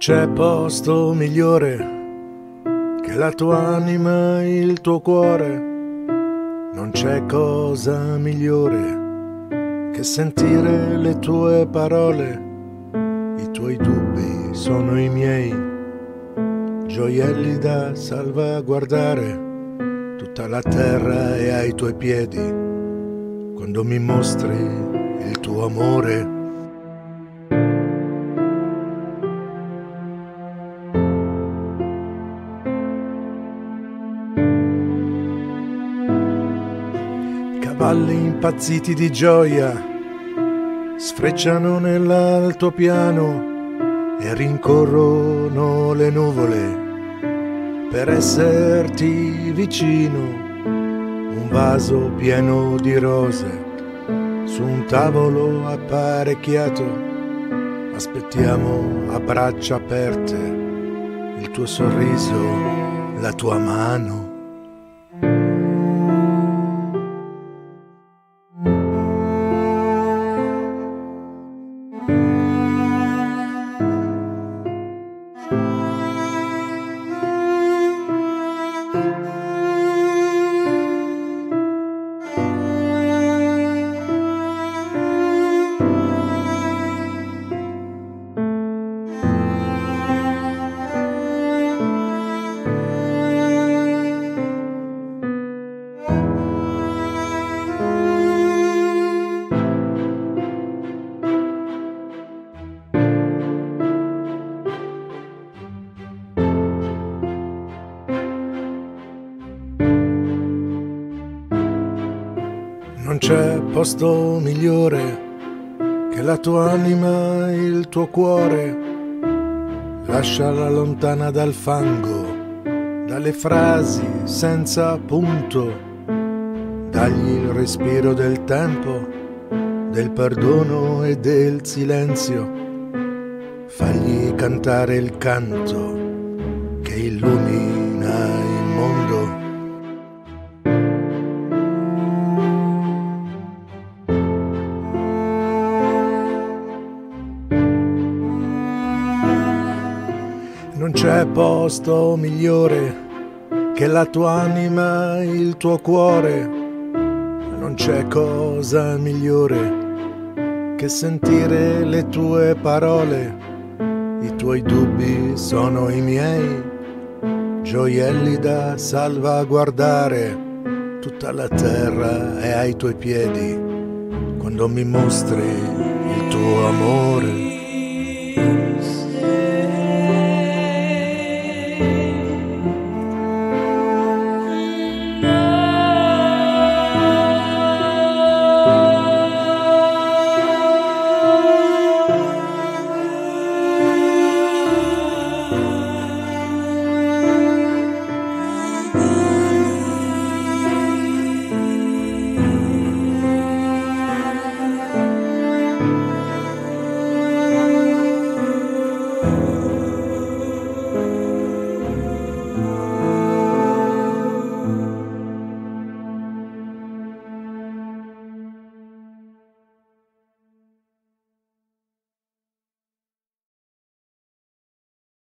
c'è posto migliore che la tua anima e il tuo cuore. Non c'è cosa migliore che sentire le tue parole. I tuoi dubbi sono i miei, gioielli da salvaguardare. Tutta la terra è ai tuoi piedi quando mi mostri il tuo amore. Cavalli impazziti di gioia sfrecciano nell'altopiano e rincorrono le nuvole per esserti vicino. Un vaso pieno di rose su un tavolo apparecchiato. Aspettiamo a braccia aperte il tuo sorriso, la tua mano. Non c'è posto migliore che la tua anima e il tuo cuore. Lasciala lontana dal fango, dalle frasi senza punto. Dagli il respiro del tempo, del perdono e del silenzio. Fagli cantare il canto che illumina Non c'è posto migliore che la tua anima il tuo cuore. Non c'è cosa migliore che sentire le tue parole. I tuoi dubbi sono i miei, gioielli da salvaguardare. Tutta la terra è ai tuoi piedi quando mi mostri il tuo amore.